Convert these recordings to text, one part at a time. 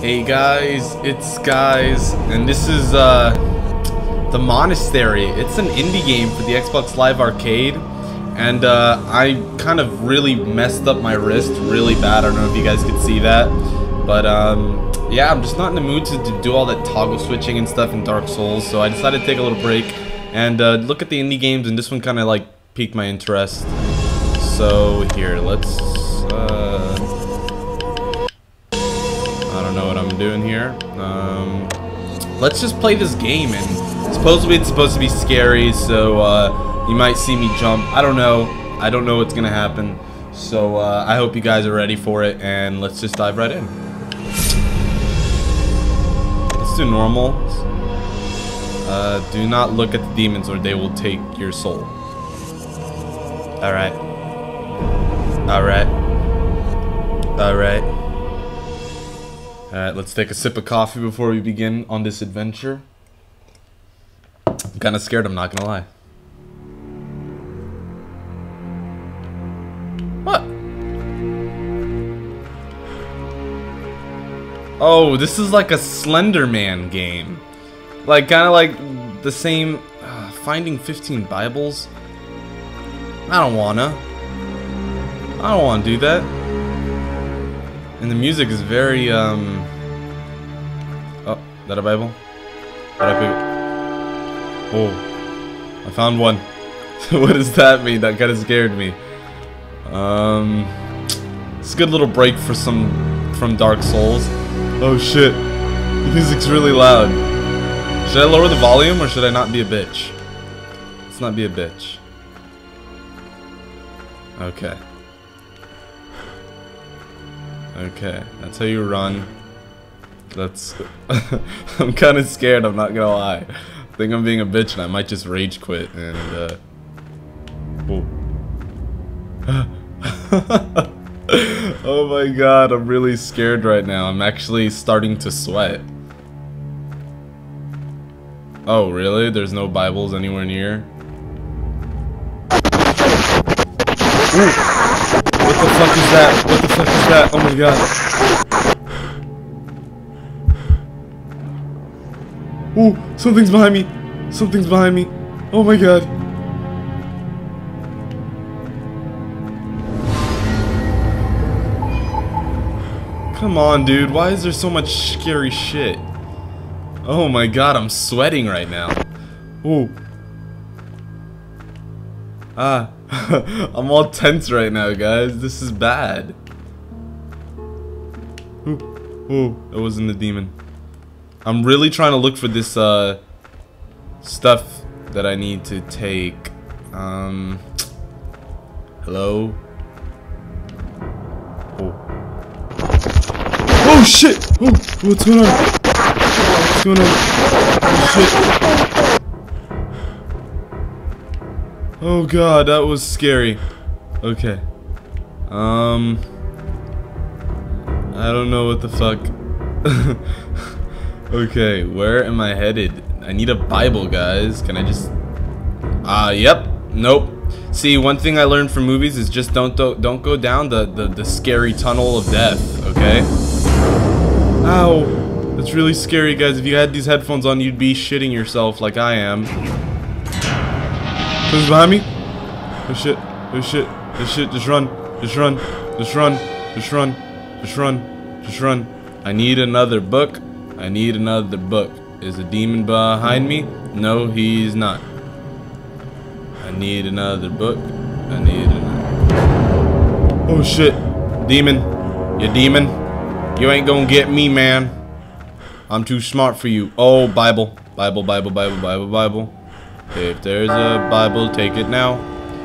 Hey guys, it's Skys, and this is uh, the Monastery. It's an indie game for the Xbox Live Arcade, and uh, I kind of really messed up my wrist really bad. I don't know if you guys could see that, but um, yeah, I'm just not in the mood to, to, do all that toggle switching and stuff in Dark Souls, so I decided to take a little break and uh, look at the indie games, and this one kind of like piqued my interest. So here, let's. Uh, I'm doing here. Um, let's just play this game, and supposedly it's supposed to be scary, so uh, you might see me jump. I don't know. I don't know what's gonna happen. So uh, I hope you guys are ready for it, and let's just dive right in. Let's do normal. Uh, do not look at the demons, or they will take your soul. All right. All right. Let's take a sip of coffee before we begin on this adventure. I'm kind of scared, I'm not gonna lie. What? Oh, this is like a Slender Man game. Like, kind of like the same... Uh, finding 15 Bibles? I don't wanna. I don't wanna do that. And the music is very, um... Oh, that a Bible? I pick Oh. I found one. what does that mean? That kind of scared me. Um... It's a good little break for some... From Dark Souls. Oh shit. The music's really loud. Should I lower the volume or should I not be a bitch? Let's not be a bitch. Okay. Okay, that's how you run. That's... I'm kind of scared, I'm not gonna lie. I think I'm being a bitch and I might just rage quit and, uh... oh my god, I'm really scared right now. I'm actually starting to sweat. Oh, really? There's no Bibles anywhere near? Ooh. What the fuck is that? What the fuck is that? Oh my god. Ooh, something's behind me. Something's behind me. Oh my god. Come on, dude. Why is there so much scary shit? Oh my god, I'm sweating right now. Ooh. Ah. I'm all tense right now, guys. This is bad. Ooh, ooh, that wasn't the demon. I'm really trying to look for this, uh, stuff that I need to take. Um, hello? Oh. Oh, shit! Oh, what's going on? What's going on? Oh, shit. Oh god, that was scary. Okay. Um... I don't know what the fuck. okay, where am I headed? I need a Bible, guys. Can I just... Ah, uh, yep. Nope. See, one thing I learned from movies is just don't don't, don't go down the, the, the scary tunnel of death, okay? Ow. That's really scary, guys. If you had these headphones on, you'd be shitting yourself like I am. Who's behind me? Oh shit. Oh shit. Oh shit. Just run. Just run. Just run. Just run. Just run. Just run. I need another book. I need another book. Is a demon behind me? No, he's not. I need another book. I need another. Oh shit. Demon. You demon. You ain't gonna get me, man. I'm too smart for you. Oh, Bible. Bible, Bible, Bible, Bible, Bible. If there's a Bible, take it now.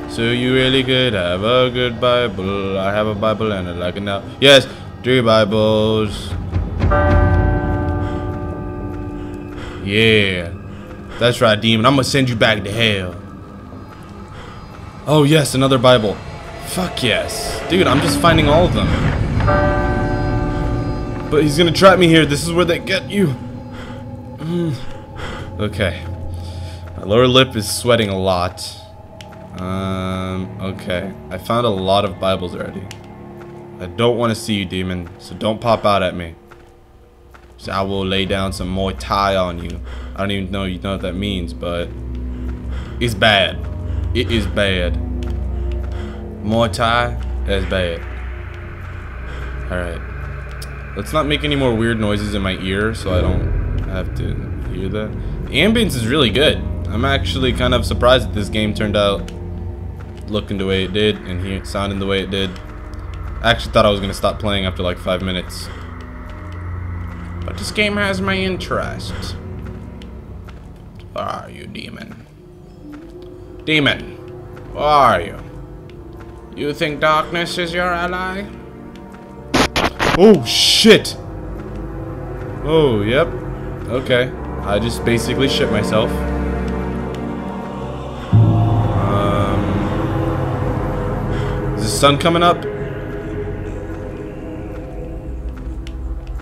So you really could have a good Bible. I have a Bible and I like it now. Yes, three Bibles. Yeah. That's right, demon. I'm gonna send you back to hell. Oh, yes, another Bible. Fuck yes. Dude, I'm just finding all of them. But he's gonna trap me here. This is where they get you. Mm. Okay. My lower lip is sweating a lot. Um, okay. I found a lot of Bibles already. I don't want to see you, demon, so don't pop out at me. So I will lay down some Muay Thai on you. I don't even know you know what that means, but it's bad. It is bad. Muay Thai, that's bad. Alright. Let's not make any more weird noises in my ear so I don't have to hear that. The ambience is really good. I'm actually kind of surprised that this game turned out looking the way it did and hear, sounding the way it did. I actually thought I was going to stop playing after like five minutes. But this game has my interest. Where are you, demon? Demon, where are you? You think darkness is your ally? Oh, shit! Oh, yep. Okay. I just basically shit myself. Sun coming up?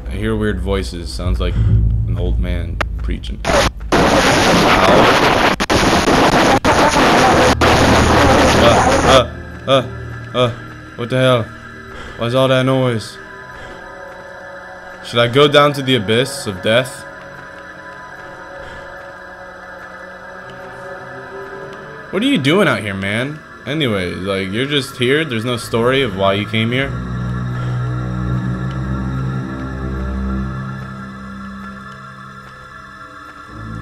I hear weird voices. Sounds like an old man preaching. Ow. Uh, uh, uh, uh, what the hell? Why's all that noise? Should I go down to the abyss of death? What are you doing out here, man? Anyway, like, you're just here? There's no story of why you came here?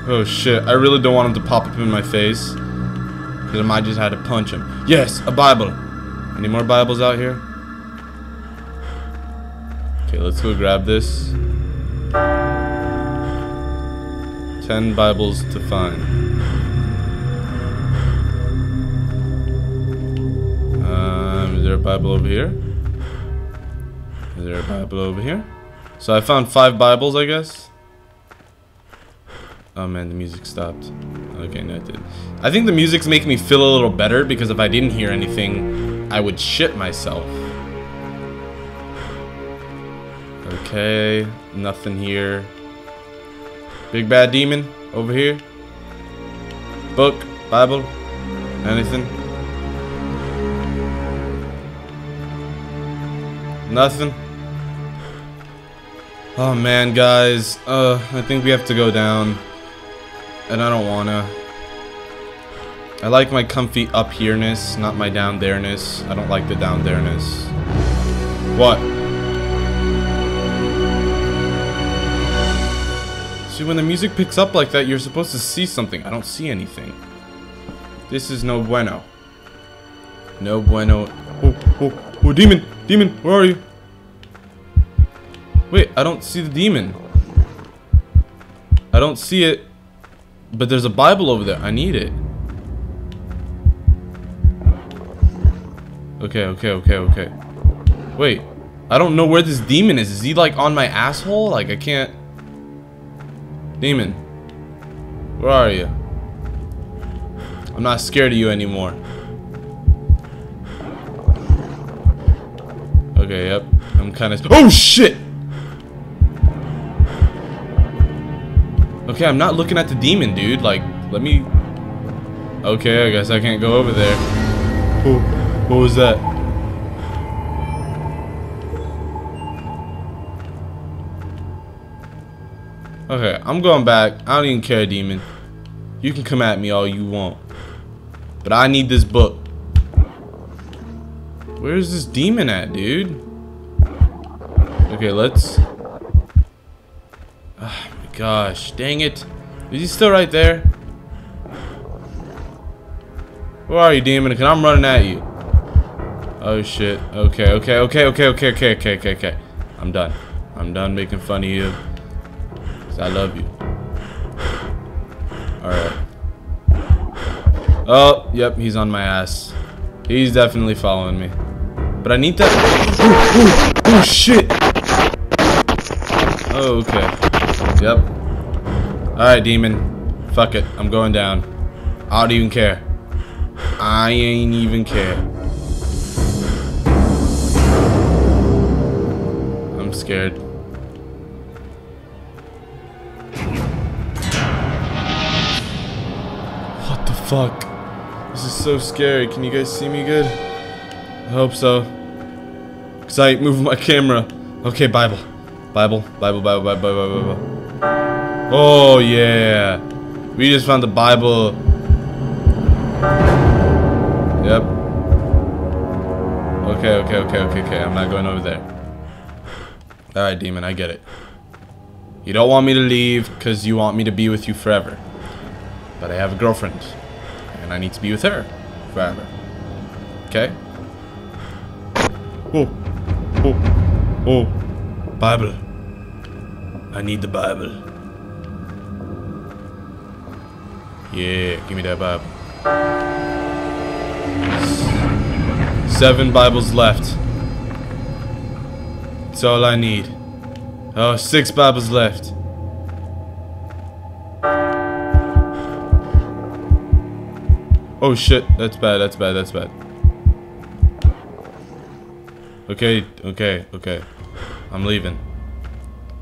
Oh shit, I really don't want him to pop up in my face. Because I might just have to punch him. Yes, a Bible! Any more Bibles out here? Okay, let's go grab this. Ten Bibles to find. There a Bible over here? Is there a Bible over here? So I found five Bibles, I guess. Oh man, the music stopped. Okay, no it did. I think the music's making me feel a little better because if I didn't hear anything, I would shit myself. Okay, nothing here. Big bad demon over here. Book, Bible, anything? Nothing. Oh man, guys. Uh, I think we have to go down. And I don't wanna. I like my comfy up here-ness, not my down there-ness. I don't like the down there-ness. What? See, when the music picks up like that, you're supposed to see something. I don't see anything. This is no bueno. No bueno. Oh, oh, oh, demon! Demon, where are you? Wait, I don't see the demon. I don't see it. But there's a Bible over there. I need it. Okay, okay, okay, okay. Wait. I don't know where this demon is. Is he like on my asshole? Like I can't... Demon. Where are you? I'm not scared of you anymore. Okay, yep. I'm kind of... Oh, shit! Okay, I'm not looking at the demon, dude. Like, let me... Okay, I guess I can't go over there. Oh, what was that? Okay, I'm going back. I don't even care, demon. You can come at me all you want. But I need this book. Where's this demon at, dude? Okay, let's... Oh my gosh, dang it. Is he still right there? Where are you, demon? Because I'm running at you. Oh shit. Okay, okay, okay, okay, okay, okay, okay, okay, okay. I'm done. I'm done making fun of you. Because I love you. Alright. Oh, yep, he's on my ass. He's definitely following me. But I need to... Oh, oh, shit! Oh, okay. Yep. Alright, demon. Fuck it. I'm going down. I don't even care. I ain't even care. I'm scared. What the fuck? This is so scary. Can you guys see me good? I hope so. Cause I ain't moving my camera. Okay, Bible. Bible, Bible, Bible, Bible, Bible, Bible. Oh yeah, we just found the Bible. Yep. Okay, okay, okay, okay, okay. I'm not going over there. Alright, demon, I get it. You don't want me to leave because you want me to be with you forever. But I have a girlfriend. And I need to be with her forever. Okay? Oh. Oh. Oh. Bible. I need the Bible. Yeah, give me that Bible. Seven Bibles left. That's all I need. Oh, six Bibles left. Oh shit, that's bad, that's bad, that's bad. Okay, okay, okay. I'm leaving.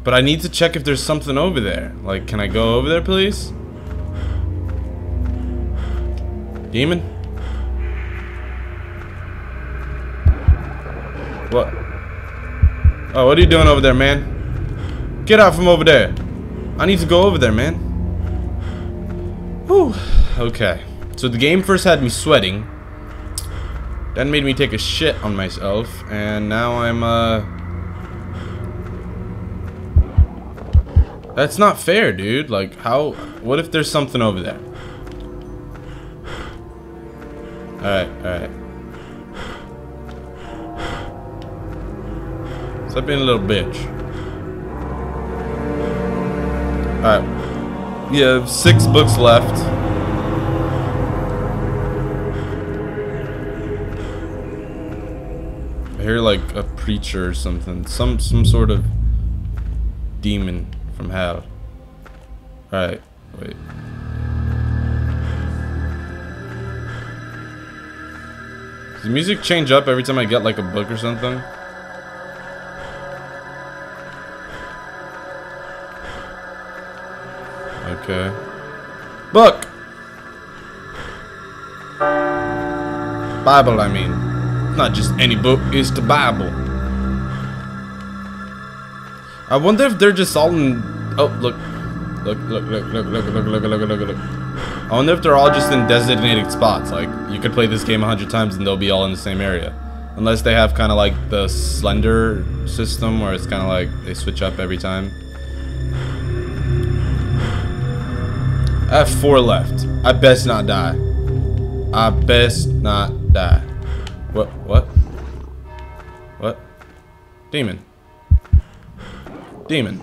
But I need to check if there's something over there. Like, can I go over there, please? Demon? What? Oh, what are you doing over there, man? Get out from over there. I need to go over there, man. Whew. Okay. So the game first had me sweating. Then made me take a shit on myself. And now I'm, uh... That's not fair, dude. Like, how... What if there's something over there? Alright, alright. Stop being a little bitch. Alright. We have six books left. I hear like a preacher or something. Some some sort of demon from hell. Alright, wait. Does the music change up every time I get like a book or something? Okay. Book! Bible, I mean. Not just any book, it's the Bible. I wonder if they're just all in... Oh, look. Look, look, look, look, look, look, look, look, look, look. I wonder if they're all just in designated spots. Like, you could play this game a hundred times and they'll be all in the same area. Unless they have kind of like the Slender system where it's kind of like they switch up every time. I have four left. I best not die. I best not die. What? What? What? Demon. Demon.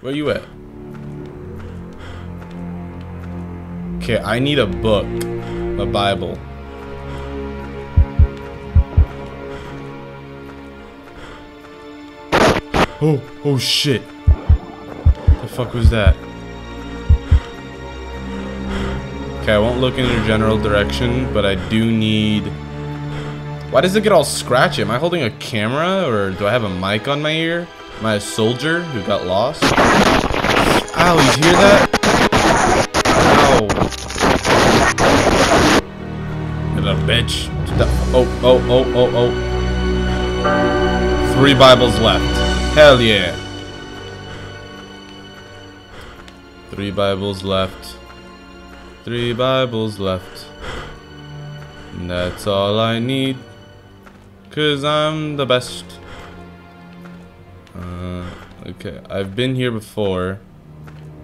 Where you at? Okay, I need a book. A Bible. Oh, oh shit. The fuck was that? Okay, I won't look in your general direction, but I do need... Why does it get all scratchy? Am I holding a camera, or do I have a mic on my ear? Am I a soldier who got lost? Ow, you hear that? Ow. You little bitch. Oh, oh, oh, oh, oh. Three Bibles left. Hell yeah. Three Bibles left. Three Bibles left. And that's all I need. Cause I'm the best. Uh, okay, I've been here before.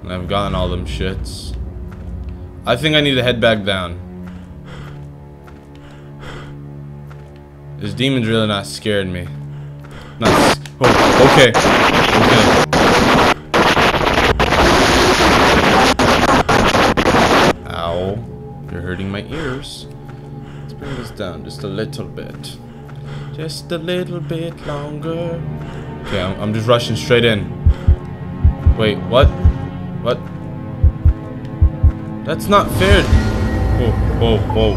And I've gotten all them shits. I think I need to head back down. This demon's really not scaring me. Not. Oh, okay. Okay. Ow. You're hurting my ears. Let's bring this down just a little bit. Just a little bit longer. Okay, I'm, I'm just rushing straight in. Wait, what? What? That's not fair. Whoa, whoa, whoa.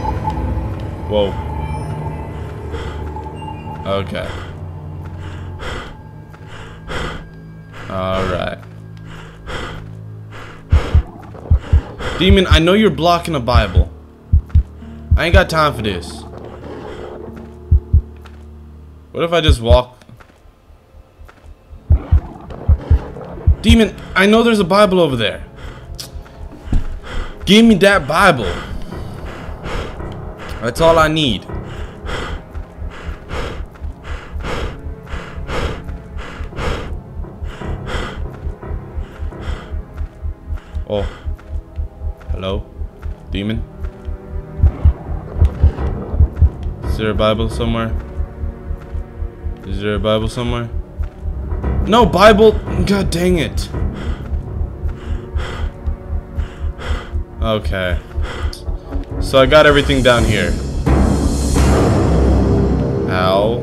Whoa. Okay. Alright. Demon, I know you're blocking a Bible. I ain't got time for this. What if I just walk? Demon, I know there's a Bible over there. Give me that Bible. That's all I need. Oh. Hello? Demon? Is there a Bible somewhere? Is there a Bible somewhere? No Bible! God dang it. Okay. So I got everything down here. Ow.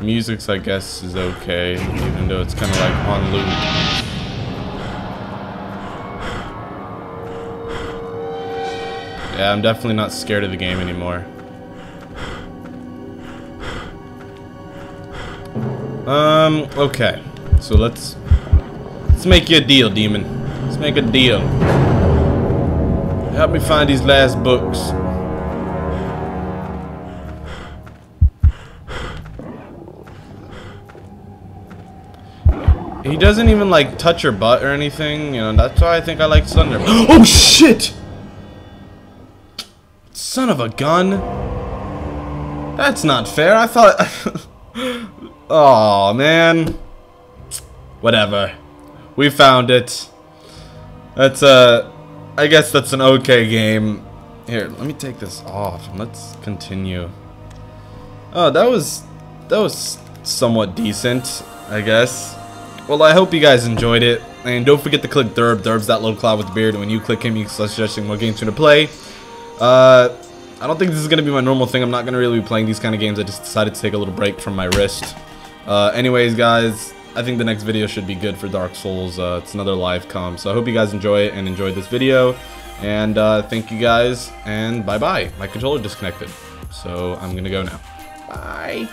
Music's, I guess, is okay, even though it's kind of like on loop. Yeah, I'm definitely not scared of the game anymore. Um, okay. So let's let's make you a deal, demon. Let's make a deal. Help me find these last books. He doesn't even like touch her butt or anything, you know, that's why I think I like Slender. oh shit! Son of a gun. That's not fair. I thought... oh man. Whatever. We found it. That's a... Uh, I guess that's an okay game. Here, let me take this off. and Let's continue. Oh, that was... That was somewhat decent, I guess. Well, I hope you guys enjoyed it. And don't forget to click Derb. Derb's that little cloud with beard. And when you click him, you start suggesting what games to play. Uh, I don't think this is going to be my normal thing. I'm not going to really be playing these kind of games. I just decided to take a little break from my wrist. Uh, anyways, guys, I think the next video should be good for Dark Souls. Uh, it's another live com. So I hope you guys enjoy it and enjoyed this video. And uh, thank you guys, and bye-bye. My controller disconnected. So I'm going to go now. Bye.